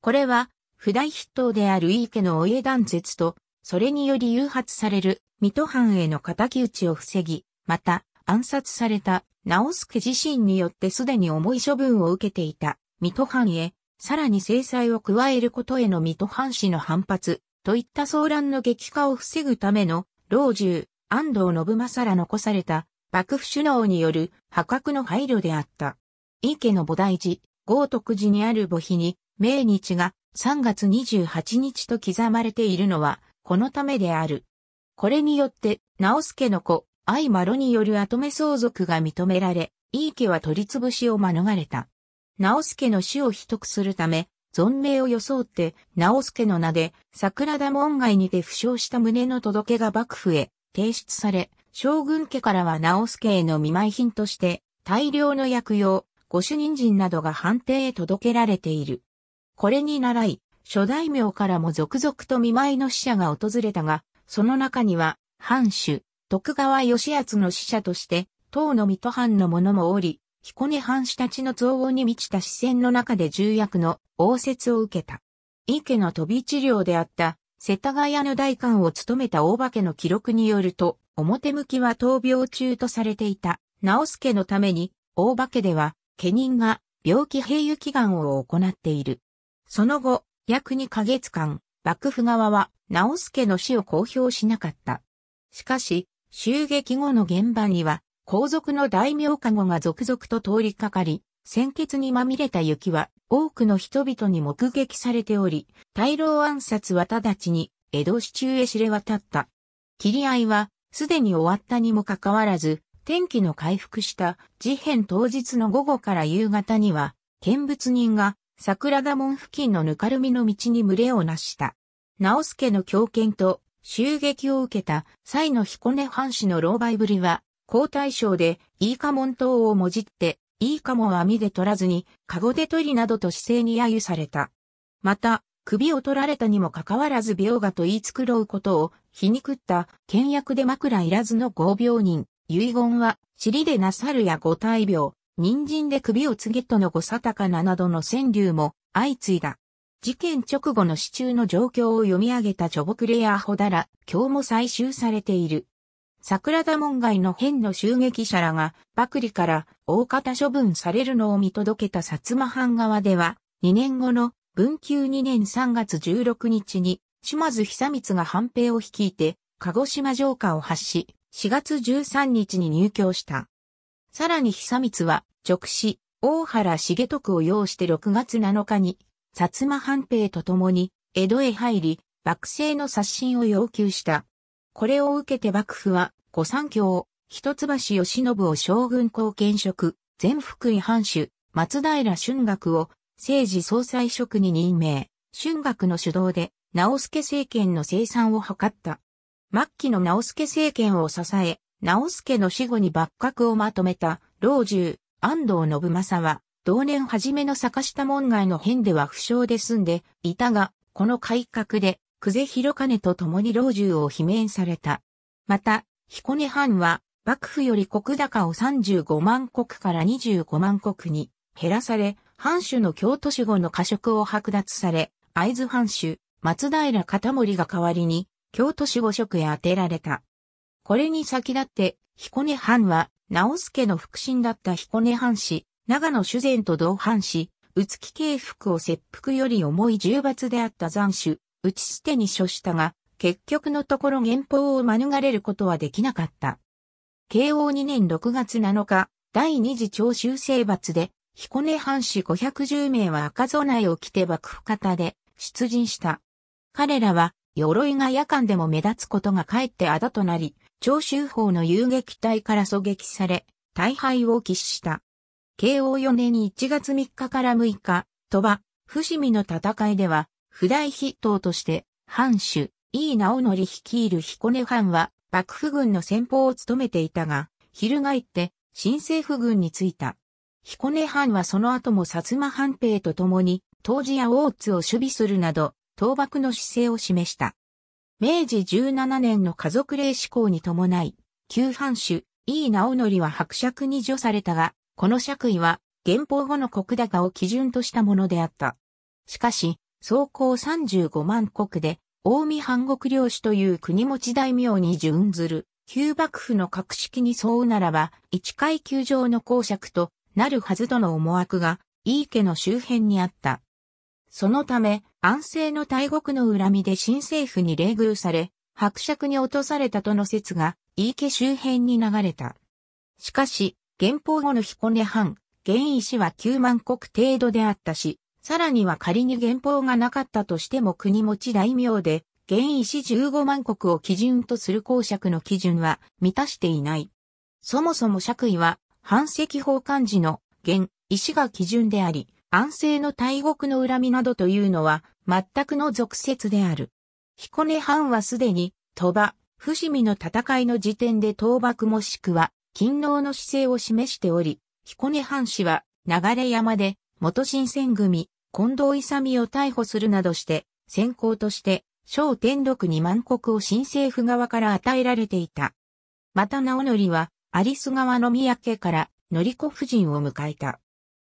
これは、不大筆頭である井伊家のお家断絶と、それにより誘発される水戸藩への仇討ちを防ぎ、また、暗殺された直輔自身によってすでに重い処分を受けていた水戸藩へさらに制裁を加えることへの水戸藩士の反発、といった騒乱の激化を防ぐための、老中、安藤信正ら残された、幕府首脳による破格の配慮であった。井家の菩提寺、豪徳寺にある墓碑に、命日が3月28日と刻まれているのは、このためである。これによって、直助の子、愛麻呂による後目相続が認められ、井家は取り潰しを免れた。直助の死を秘匿するため、存命を装って、直助の名で、桜田門外にて負傷した旨の届けが幕府へ提出され、将軍家からは直助への見舞い品として、大量の薬用、御主人参などが判定へ届けられている。これに倣い、諸大名からも続々と見舞いの使者が訪れたが、その中には、藩主、徳川義敦の使者として、唐の水戸藩の者もおり、彦根藩士たちの造語に満ちた視線の中で重役の応接を受けた。井家の飛び治療であった世田谷の大官を務めた大化家の記録によると、表向きは闘病中とされていた直助のために、大化家では、家人が病気併誘祈願を行っている。その後、約2ヶ月間、幕府側は直助の死を公表しなかった。しかし、襲撃後の現場には皇族の大名籠が続々と通りかかり、鮮血にまみれた雪は多くの人々に目撃されており、大老暗殺は直ちに江戸市中へ知れ渡った。切り合いはすでに終わったにもかかわらず、天気の回復した事変当日の午後から夕方には、見物人が桜田門付近のぬかるみの道に群れをなした。直助の狂犬と襲撃を受けた際の彦根藩士の老媒ぶりは皇太省で、イーカモン島をもじって、イーカモン網で取らずに、カゴで取りなどと姿勢に揶揄された。また、首を取られたにもかかわらず病がと言い繕うことを、皮肉った、倹約で枕いらずの合病人、遺言は、尻でなさるや五体病、人参で首を告げとのごさたかななどの川柳も相次いだ。事件直後の市中の状況を読み上げた著木レアホダラ、今日も採集されている。桜田門外の変の襲撃者らが、幕里から大方処分されるのを見届けた薩摩藩側では、2年後の文久2年3月16日に、島津久光が藩兵を率いて、鹿児島城下を発し、4月13日に入居した。さらに久光は、直使、大原重徳を要して6月7日に、薩摩藩兵と共に江戸へ入り、幕政の刷新を要求した。これを受けて幕府は、御三教、一橋義信を将軍後見職、全福井藩主、松平春学を政治総裁職に任命、春学の主導で、直助政権の生産を図った。末期の直助政権を支え、直助の死後に幕閣をまとめた、老中、安藤信正は、同年初めの坂下門外の変では不詳で済んでいたが、この改革で、久世広金と共に老中を罷免された。また、彦根藩は、幕府より国高を35万国から25万国に減らされ、藩主の京都守護の過職を剥奪され、会津藩主、松平片森が代わりに、京都守護職へ当てられた。これに先立って、彦根藩は、直助の腹心だった彦根藩士、長野主前と同藩士、宇月慶福を切腹より重い重罰であった斬首、打ち捨てに処したが、結局のところ原法を免れることはできなかった。慶応2年6月7日、第二次長州征伐で、彦根藩士510名は赤備えを着て幕府方で出陣した。彼らは、鎧が夜間でも目立つことがかえってあだとなり、長州砲の遊撃隊から狙撃され、大敗を喫した。慶応4年1月3日から6日、鳥羽、伏見の戦いでは、不大筆頭として、藩主、井伊直則率いる彦根藩は、幕府軍の先鋒を務めていたが、翻って、新政府軍についた。彦根藩はその後も薩摩藩兵と共に、当時や大津を守備するなど、倒幕の姿勢を示した。明治17年の家族令施行に伴い、旧藩主、井伊直則は伯爵に除されたが、この爵位は原法後の国高を基準としたものであった。しかし、総行35万国で、近江藩国領主という国持ち大名に準ずる、旧幕府の格式に沿うならば、一階級上の公爵となるはずとの思惑が、井伊家の周辺にあった。そのため、安政の大国の恨みで新政府に冷遇され、伯爵に落とされたとの説が、井伊家周辺に流れた。しかし、原法後の彦根藩、原石は9万国程度であったし、さらには仮に原法がなかったとしても国持ち大名で、原石15万国を基準とする公爵の基準は満たしていない。そもそも爵位は、藩籍法漢字の原石が基準であり、安政の大国の恨みなどというのは全くの俗説である。彦根藩はすでに鳥羽、伏見の戦いの時点で倒幕もしくは勤労の姿勢を示しており、彦根藩士は流山で元新選組、近藤勇を逮捕するなどして、先行として小天禄二万国を新政府側から与えられていた。また直則は、有栖川の宮家から則子夫人を迎えた。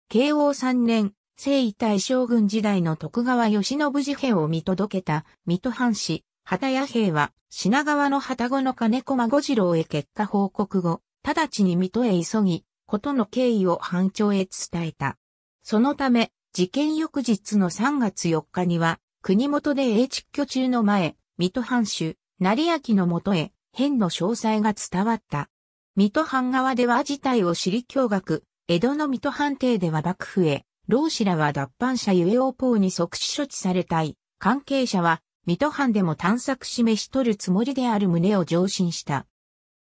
慶応三年、征夷大将軍時代の徳川義信事変を見届けた水戸藩士、旗屋兵は品川の旗子の金子孫次郎へ結果報告後、直ちに水戸へ急ぎ、ことの経緯を藩長へ伝えた。そのため、事件翌日の3月4日には、国元で英窒居中の前、水戸藩主、成明のもとへ、変の詳細が伝わった。水戸藩側では事態を知り驚愕、江戸の水戸藩邸では幕府へ、老子らは脱藩者ゆえ王法に即死処置されたい。関係者は、水戸藩でも探索し召し取るつもりである旨を上申した。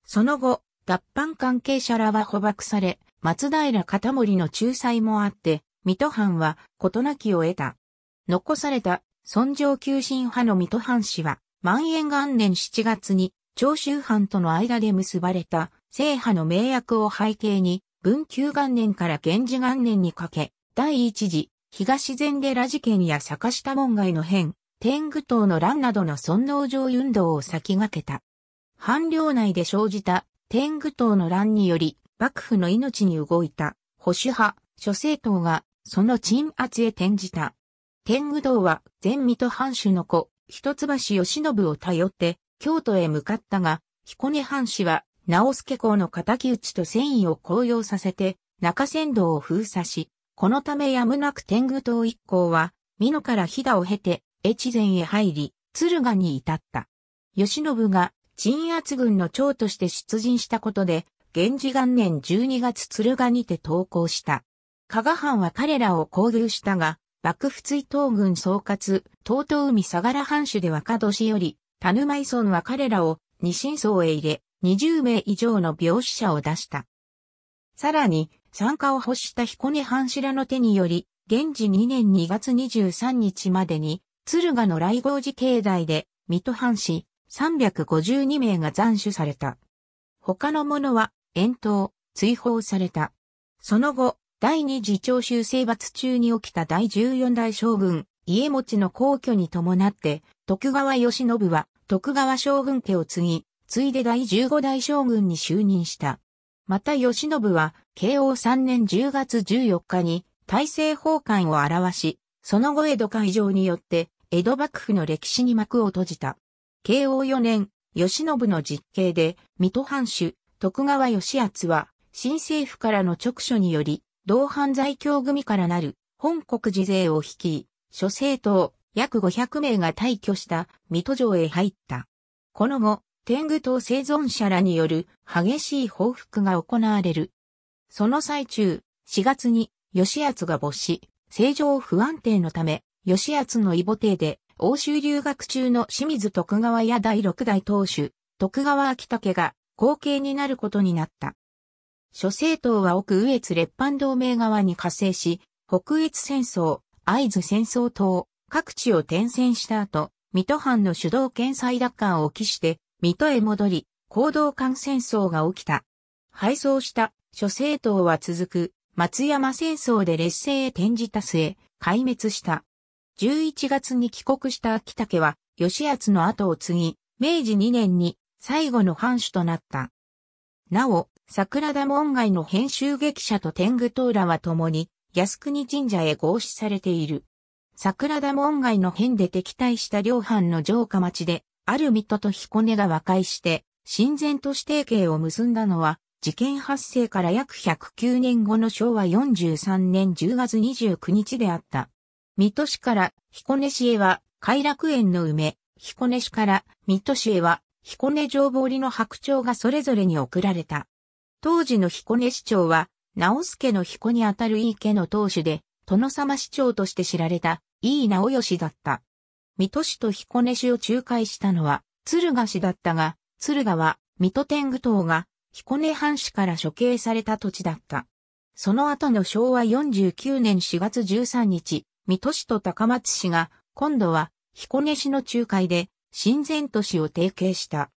その後、脱藩関係者らは捕獲され、松平片森の仲裁もあって、水戸藩は事なきを得た。残された、尊上急進派の水戸藩士は、万延元年7月に、長州藩との間で結ばれた、聖派の名約を背景に、文久元年から源氏元年にかけ、第一次、東禅寺事件や坂下門外の変、天狗島の乱などの尊王上運動を先駆けた。藩領内で生じた天狗党の乱により、幕府の命に動いた保守派、諸政党がその鎮圧へ転じた。天狗道は前水戸藩主の子、一橋義信を頼って京都へ向かったが、彦根藩士は直助公の仇討ちと戦意を高揚させて中山道を封鎖し、このためやむなく天狗党一行は、美濃から飛騨を経て、越前へ入り、敦賀に至った。義信が鎮圧軍の長として出陣したことで、源氏元年12月敦賀にて投降した。加賀藩は彼らを交流したが、幕府追討軍総括、東東海相良藩主で若年より、田沼井村は彼らを二神層へ入れ、20名以上の病死者を出した。さらに、参加を欲した彦根藩士らの手により、現時2年2月23日までに、敦賀の来郷寺境内で、水戸藩士352名が斬首された。他の者は、遠投、追放された。その後、第二次長州征伐中に起きた第14代将軍、家持の皇居に伴って、徳川義信は徳川将軍家を継ぎ、ついで第15代将軍に就任した。また義信は、慶応3年10月14日に、大政奉還を表し、その後江戸会場によって、江戸幕府の歴史に幕を閉じた。慶応4年、義信の実刑で、水戸藩主、徳川義敦は、新政府からの直書により、同犯罪協組からなる本国自勢を率い、諸政党約500名が退去した水戸城へ入った。この後、天狗党生存者らによる激しい報復が行われる。その最中、4月に吉厚が没し、政情不安定のため、吉厚の異母邸で欧州留学中の清水徳川や第六代当主、徳川秋武が後継になることになった。諸政党は奥羽越列藩同盟側に加勢し、北越戦争、会津戦争等、各地を転戦した後、水戸藩の主導権再奪還を期して、水戸へ戻り、行動間戦争が起きた。敗走した諸政党は続く、松山戦争で劣勢へ転じた末、壊滅した。11月に帰国した秋武は、吉厚の後を継ぎ、明治2年に最後の藩主となった。なお、桜田門外の編集劇者と天狗トーラは共に、靖国神社へ合祀されている。桜田門外の変で敵対した両藩の城下町で、ある水戸と彦根が和解して、親善と指定刑を結んだのは、事件発生から約109年後の昭和43年10月29日であった。水戸市から彦根市へは、偕楽園の梅、彦根市から水戸市へは、彦根城彫りの白鳥がそれぞれに送られた。当時の彦根市長は、直助の彦にあたる井伊家の当主で、殿様市長として知られた、井伊直義だった。水戸市と彦根市を仲介したのは、敦賀市だったが、敦賀は、水戸天狗党が、彦根藩士から処刑された土地だった。その後の昭和49年4月13日、水戸市と高松市が、今度は、彦根市の仲介で、親善都市を提携した。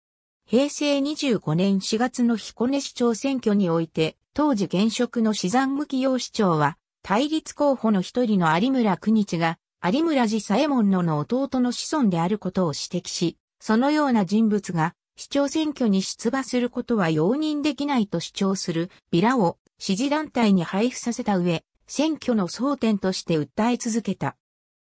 平成25年4月の彦根市長選挙において、当時現職の資山無用市長は、対立候補の一人の有村国日が、有村寺左衛門のの弟の子孫であることを指摘し、そのような人物が市長選挙に出馬することは容認できないと主張するビラを支持団体に配布させた上、選挙の争点として訴え続けた。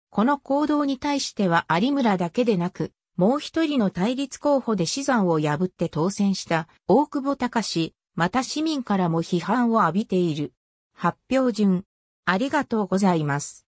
この行動に対しては有村だけでなく、もう一人の対立候補で死産を破って当選した大久保隆また市民からも批判を浴びている。発表順。ありがとうございます。